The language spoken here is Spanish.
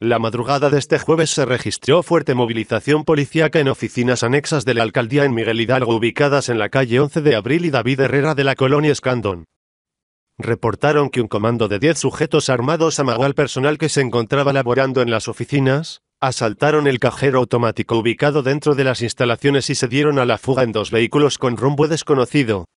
La madrugada de este jueves se registró fuerte movilización policíaca en oficinas anexas de la alcaldía en Miguel Hidalgo ubicadas en la calle 11 de Abril y David Herrera de la colonia Escandón. Reportaron que un comando de 10 sujetos armados amagó al personal que se encontraba laborando en las oficinas, asaltaron el cajero automático ubicado dentro de las instalaciones y se dieron a la fuga en dos vehículos con rumbo desconocido.